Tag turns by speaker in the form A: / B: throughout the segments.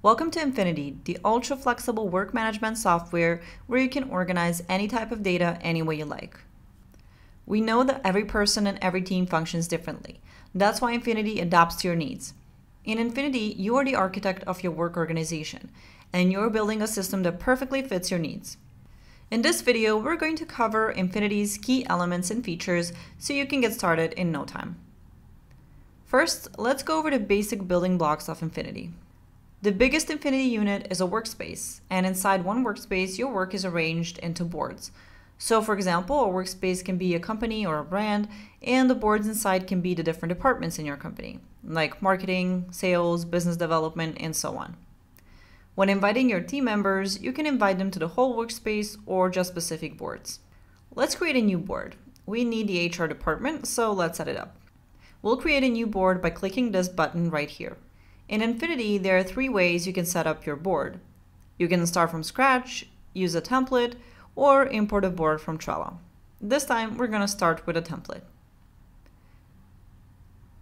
A: Welcome to Infinity, the ultra flexible work management software where you can organize any type of data any way you like. We know that every person and every team functions differently. That's why Infinity adapts to your needs. In Infinity, you are the architect of your work organization, and you're building a system that perfectly fits your needs. In this video, we're going to cover Infinity's key elements and features so you can get started in no time. First, let's go over the basic building blocks of Infinity. The biggest Infinity unit is a workspace, and inside one workspace, your work is arranged into boards. So for example, a workspace can be a company or a brand, and the boards inside can be the different departments in your company, like marketing, sales, business development, and so on. When inviting your team members, you can invite them to the whole workspace or just specific boards. Let's create a new board. We need the HR department, so let's set it up. We'll create a new board by clicking this button right here. In Infinity, there are three ways you can set up your board. You can start from scratch, use a template, or import a board from Trello. This time, we're going to start with a template.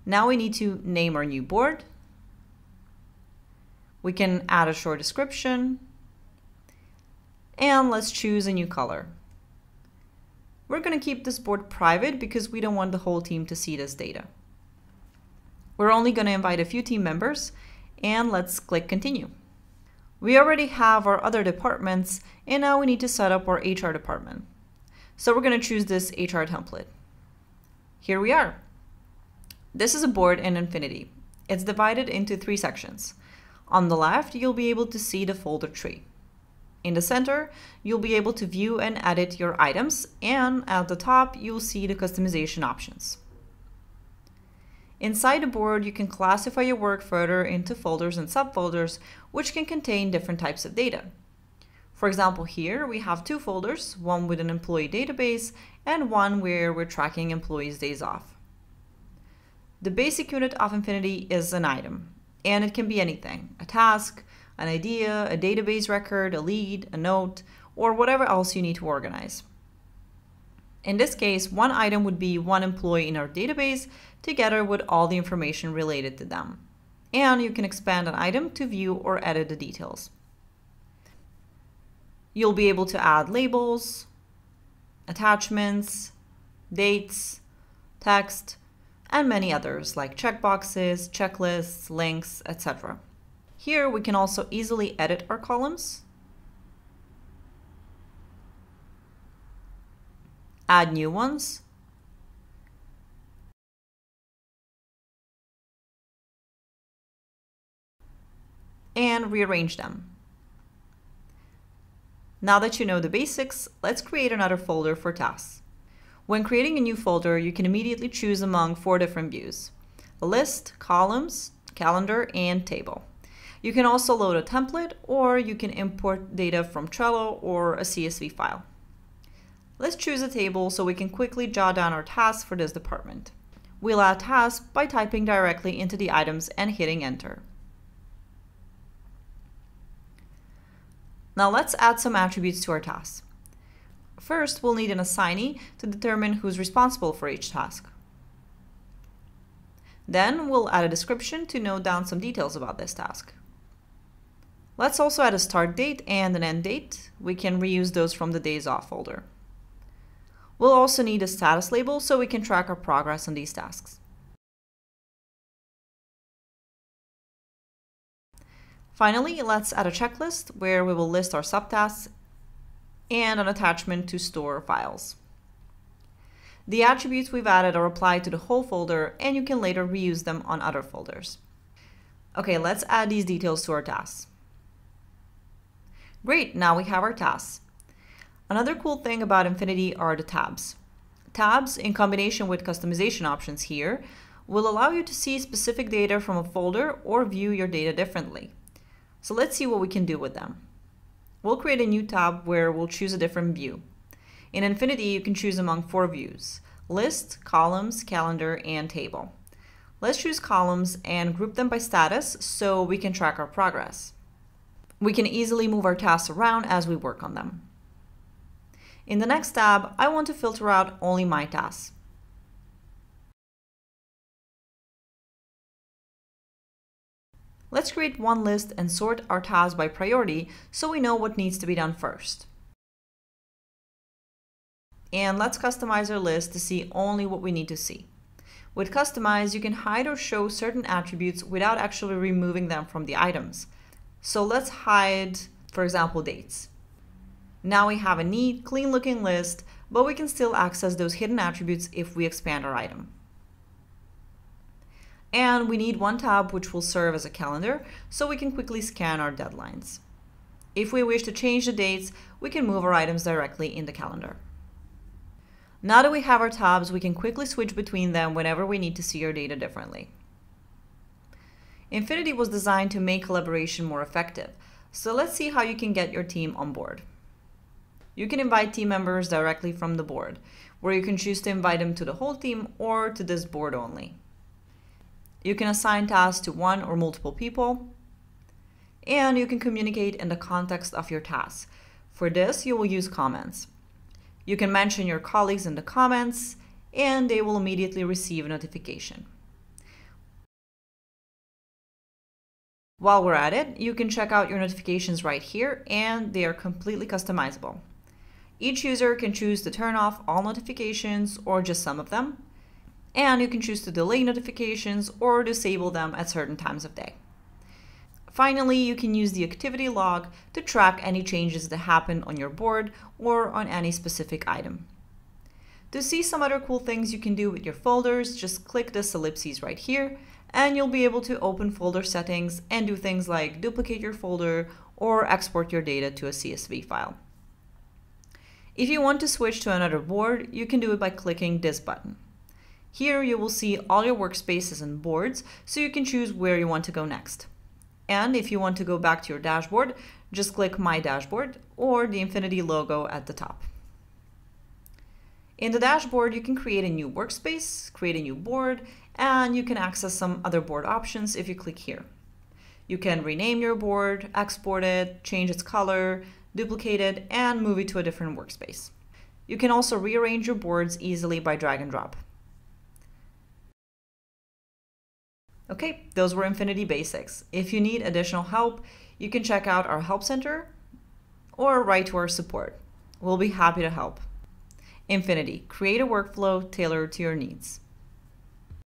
A: Now we need to name our new board. We can add a short description. And let's choose a new color. We're going to keep this board private because we don't want the whole team to see this data. We're only going to invite a few team members and let's click continue. We already have our other departments and now we need to set up our HR department. So we're going to choose this HR template. Here we are. This is a board in Infinity. It's divided into three sections. On the left, you'll be able to see the folder tree. In the center, you'll be able to view and edit your items, and at the top, you'll see the customization options. Inside the board, you can classify your work further into folders and subfolders, which can contain different types of data. For example, here we have two folders, one with an employee database and one where we're tracking employees' days off. The basic unit of Infinity is an item, and it can be anything, a task, an idea, a database record, a lead, a note, or whatever else you need to organize. In this case, one item would be one employee in our database together with all the information related to them. And you can expand an item to view or edit the details. You'll be able to add labels, attachments, dates, text, and many others like checkboxes, checklists, links, etc. Here we can also easily edit our columns add new ones, and rearrange them. Now that you know the basics, let's create another folder for tasks. When creating a new folder, you can immediately choose among four different views. List, columns, calendar, and table. You can also load a template or you can import data from Trello or a CSV file. Let's choose a table so we can quickly jot down our tasks for this department. We'll add tasks by typing directly into the items and hitting enter. Now let's add some attributes to our tasks. First, we'll need an assignee to determine who's responsible for each task. Then we'll add a description to note down some details about this task. Let's also add a start date and an end date. We can reuse those from the days off folder. We'll also need a status label so we can track our progress on these tasks. Finally, let's add a checklist where we will list our subtasks and an attachment to store files. The attributes we've added are applied to the whole folder and you can later reuse them on other folders. Okay, let's add these details to our tasks. Great, now we have our tasks. Another cool thing about Infinity are the tabs. Tabs, in combination with customization options here, will allow you to see specific data from a folder or view your data differently. So let's see what we can do with them. We'll create a new tab where we'll choose a different view. In Infinity, you can choose among four views, list, columns, calendar, and table. Let's choose columns and group them by status so we can track our progress. We can easily move our tasks around as we work on them. In the next tab, I want to filter out only my tasks. Let's create one list and sort our tasks by priority so we know what needs to be done first. And let's customize our list to see only what we need to see. With Customize, you can hide or show certain attributes without actually removing them from the items. So let's hide, for example, dates. Now we have a neat, clean looking list, but we can still access those hidden attributes if we expand our item. And we need one tab which will serve as a calendar so we can quickly scan our deadlines. If we wish to change the dates, we can move our items directly in the calendar. Now that we have our tabs, we can quickly switch between them whenever we need to see our data differently. Infinity was designed to make collaboration more effective, so let's see how you can get your team on board. You can invite team members directly from the board, where you can choose to invite them to the whole team or to this board only. You can assign tasks to one or multiple people, and you can communicate in the context of your tasks. For this, you will use comments. You can mention your colleagues in the comments, and they will immediately receive a notification. While we're at it, you can check out your notifications right here, and they are completely customizable. Each user can choose to turn off all notifications or just some of them, and you can choose to delay notifications or disable them at certain times of day. Finally, you can use the activity log to track any changes that happen on your board or on any specific item. To see some other cool things you can do with your folders, just click this ellipses right here and you'll be able to open folder settings and do things like duplicate your folder or export your data to a CSV file. If you want to switch to another board, you can do it by clicking this button. Here you will see all your workspaces and boards, so you can choose where you want to go next. And if you want to go back to your dashboard, just click My Dashboard or the Infinity logo at the top. In the dashboard, you can create a new workspace, create a new board, and you can access some other board options if you click here. You can rename your board, export it, change its color, duplicate it, and move it to a different workspace. You can also rearrange your boards easily by drag and drop. Okay, those were Infinity basics. If you need additional help, you can check out our help center or write to our support. We'll be happy to help. Infinity, create a workflow tailored to your needs.